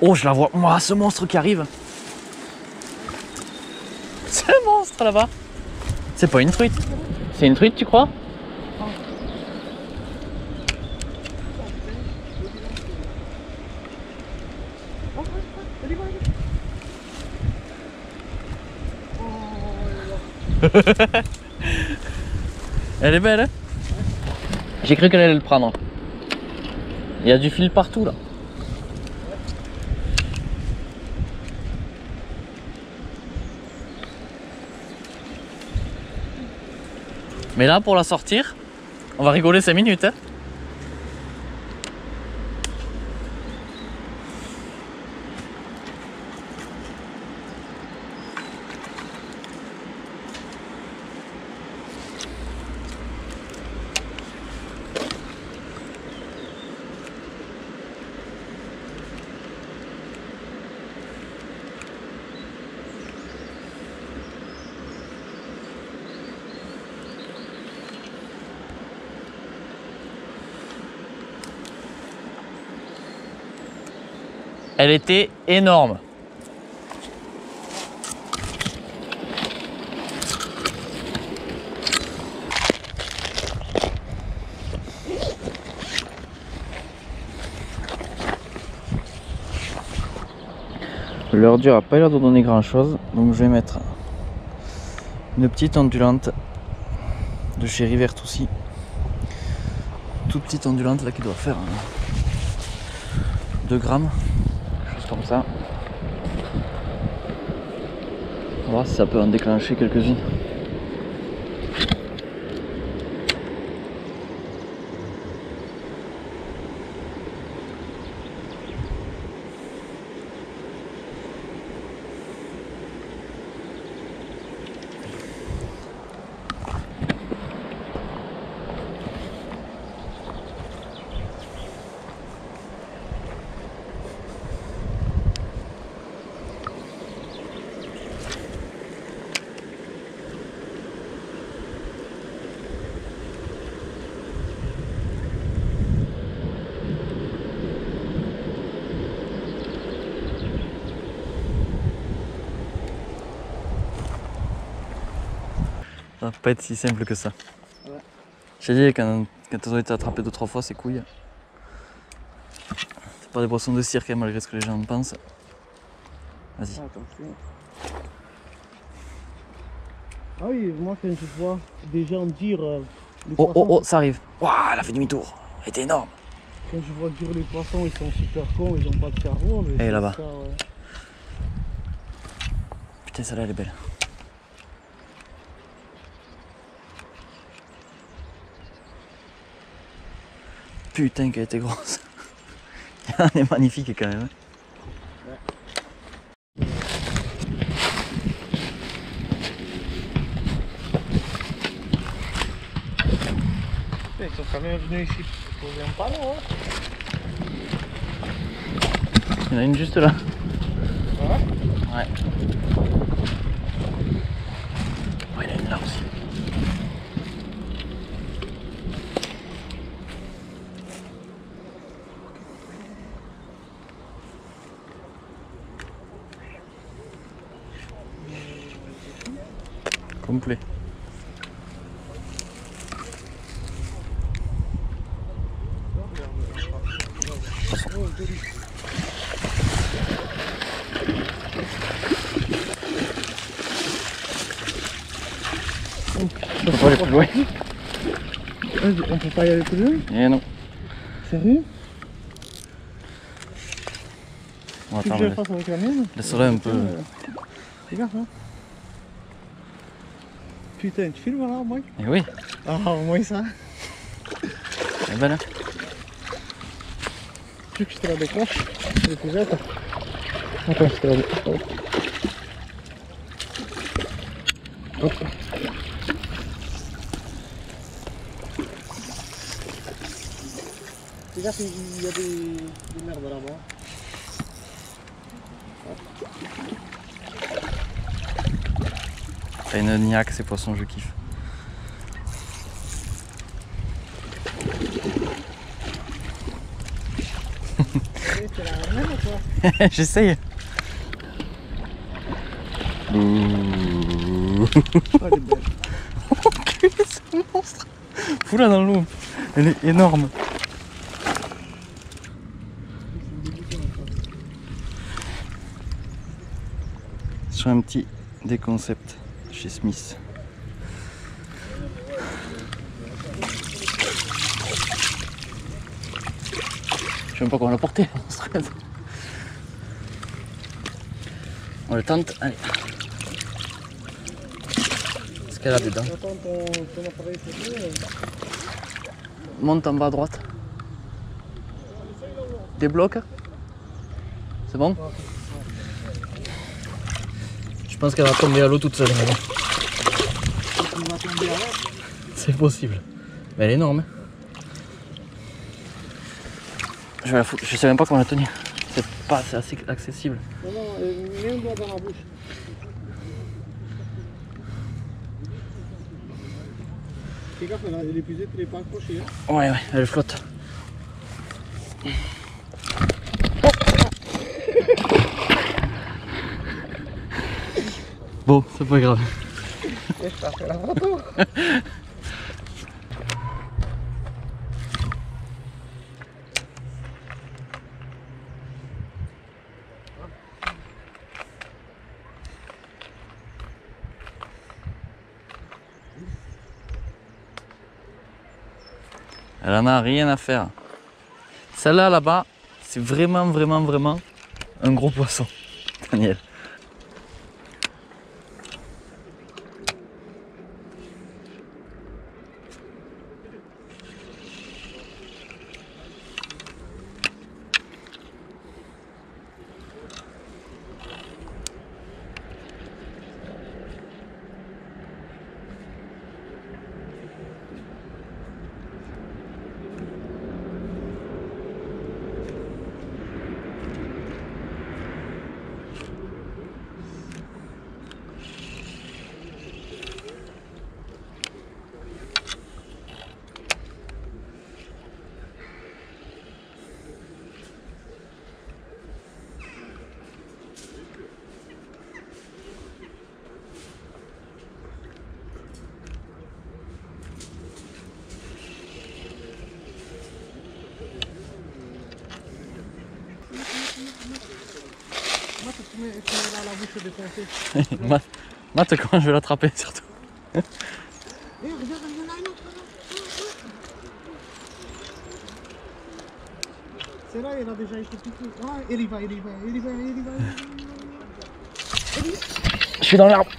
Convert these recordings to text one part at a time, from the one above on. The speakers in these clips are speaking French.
Oh, je la vois. Moi, ce monstre qui arrive. Ce monstre là-bas. C'est pas une truite. C'est une truite, tu crois? Elle est belle, hein? J'ai cru qu'elle allait le prendre. Il y a du fil partout là. Mais là, pour la sortir, on va rigoler 5 minutes. Hein Elle était énorme. L'heure dure a pas l'air de donner grand chose, donc je vais mettre une petite ondulante de chez River aussi. Toute petite ondulante là qui doit faire 2 grammes comme ça. On va voir si ça peut en déclencher quelques-unes. Ça va pas être si simple que ça. Ouais. J'ai dit, quand, quand elles ont été attrapées deux trois fois, c'est couilles. C'est pas des poissons de cirque, hein, malgré ce que les gens pensent. Vas-y. Ah, ah oui, moi quand je vois des gens dire. Euh, oh, oh, oh, ça arrive. Waouh, elle a fait demi-tour. Elle était énorme. Quand je vois dire les poissons, ils sont super cons, ils ont pas de cerveau. Elle est là-bas. Putain, celle-là, elle est belle. Putain qu'elle était grosse. Elle est magnifique quand même. Ouais. Ils sont quand même venus ici pour pas là. Hein. Il y en a une juste là. Ouais. Ouais. Oh, il y en a une là aussi. Complet. On peut pas aller plus loin. On peut pas y aller plus loin? Eh non. Sérieux? On va attendre. Laisse-le un peu. Regarde, hein. Putain, tu filmes là au moins? Eh oui. Ah, au moins ça. Eh ben là. Tu veux que je te la décroche? Je te jette. Attends, je te la décroche. Hop. Gaffe, il y a des, des merdes là-bas. Une niaque ces poissons, je kiffe. J'essaye. Oh, elle est belle. C'est un monstre. Fous-la dans l'eau. Elle est énorme. Sur un petit des concepts chez Smith. Je sais même pas comment la porter. On le tente, allez. Qu'est-ce qu'elle a dedans Monte en bas à droite. Débloque. C'est bon? Je pense qu'elle va tomber à l'eau toute seule. Tu. C'est possible. Mais elle est énorme. hein. Je vais la foutre. Je sais même pas comment la tenir. C'est pas assez accessible. Non, non, mets doigt dans la bouche. Fais gaffe, elle est pas accrochée. Hein. Ouais, ouais, elle flotte. Bon, c'est pas grave. Je la photo. Elle en a rien à faire. Celle-là là-bas, c'est vraiment, vraiment, vraiment un gros poisson, Daniel. Moi, tu mets, tu mets dans la bouche défoncée. Matt, Matt, comment je vais l'attraper surtout Eh, regarde, il y en a une autre là. Celle-là, elle a déjà été piquée. Ah, elle y va, elle y va, elle y va, elle y va. elle y va. Je suis dans l'arbre.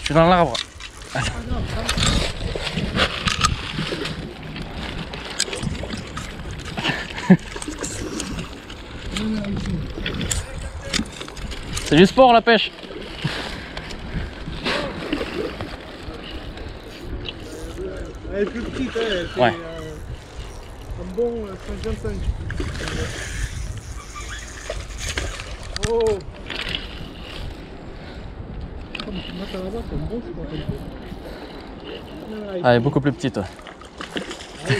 Je suis dans l'arbre. C'est du sport la pêche. Elle est plus petite, hein, elle fait Ouais. euh, un bon euh, 55. Oh Comme tu mets à la base, c'est un bon sport. Ah, elle est beaucoup plus petite. ouais. Voilà, regardez les courgettes. Il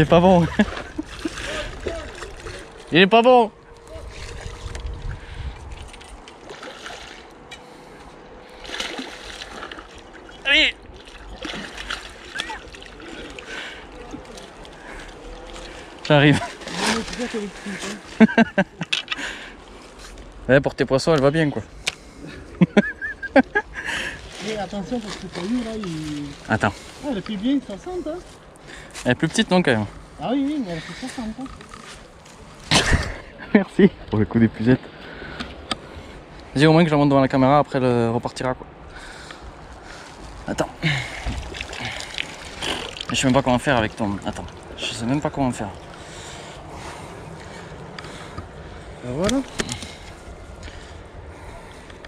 est pas bon. Il est pas bon. Est hein. Ouais, pour tes poissons, elle va bien quoi. Et attention parce que t'as vu là, il... Attends. Ah, elle fait bien 60 hein Elle est plus petite non quand même. Ah oui, oui, mais elle fait 60 hein Merci pour le coup d'épuisette. Dis au moins que je la monte devant la caméra, après elle repartira quoi. Attends. Je sais même pas comment faire avec ton. Attends. Je sais même pas comment faire. Ben voilà.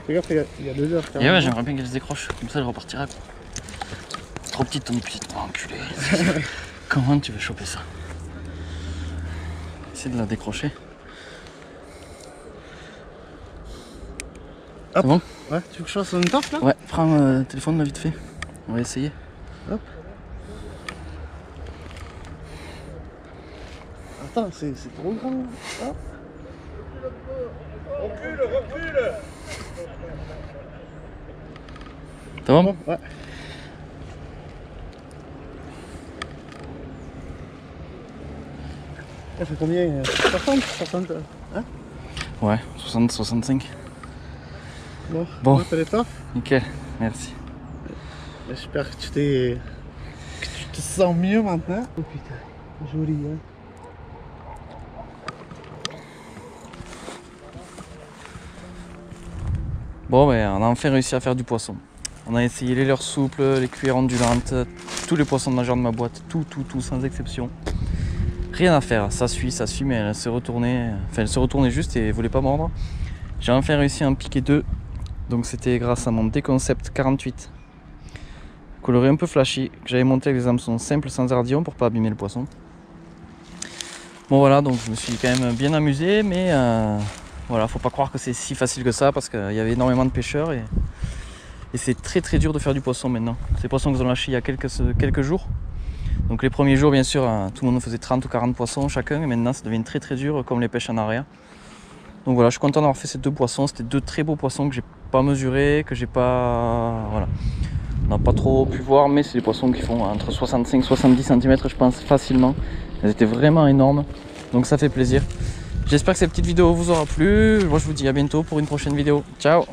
Fais gaffe, il y a- il y a deux heures Et ouais, même. j'aimerais bien qu'elle se décroche, comme ça elle repartira quoi. trop petite ton petite enculé. Comment tu veux choper ça Essaye de la décrocher. Hop. C'est bon Ouais, tu veux que je fasse une tarte là? Ouais, prends euh, le téléphone là vite fait. On va essayer. Attends, c'est c'est trop grand. Ah. T'as bon Bon, ouais. Ça fait combien euh, 60 60 euh, Hein Ouais, 60, 65. Bon, Bon. Ouais, t'as l'étoffe Nickel, merci. J'espère que tu t'es. que tu te sens mieux maintenant. Oh putain, joli hein. Bon, ben, on a enfin réussi à faire du poisson. On a essayé les leurres souples, les cuillères ondulantes, tous les poissons nageurs de ma boîte, tout, tout, tout, sans exception. Rien à faire, ça suit, ça suit, mais elle s'est retournée, enfin elle se retournait juste et voulait pas mordre. J'ai enfin réussi à en piquer deux, donc c'était grâce à mon T-Concept 48, coloré un peu flashy, que j'avais monté avec des hameçons simples sans ardillon pour pas abîmer le poisson. Bon voilà, donc je me suis quand même bien amusé, mais euh, voilà, faut pas croire que c'est si facile que ça parce qu'il y avait énormément de pêcheurs et, c'est très très dur de faire du poisson maintenant. Ces poissons que nous avons lâchés il y a quelques, quelques jours. Donc les premiers jours, bien sûr, euh, tout le monde faisait 30 ou 40 poissons chacun et maintenant ça devient très très dur comme les pêches en arrière. Donc voilà, je suis content d'avoir fait ces deux poissons. C'était deux très beaux poissons que j'ai pas mesurés, que j'ai pas. Voilà. On n'a pas trop pu voir, mais c'est des poissons qui font entre 65 et 70 cm, je pense, facilement. Elles étaient vraiment énormes, donc ça fait plaisir. J'espère que cette petite vidéo vous aura plu. Moi, je vous dis à bientôt pour une prochaine vidéo. Ciao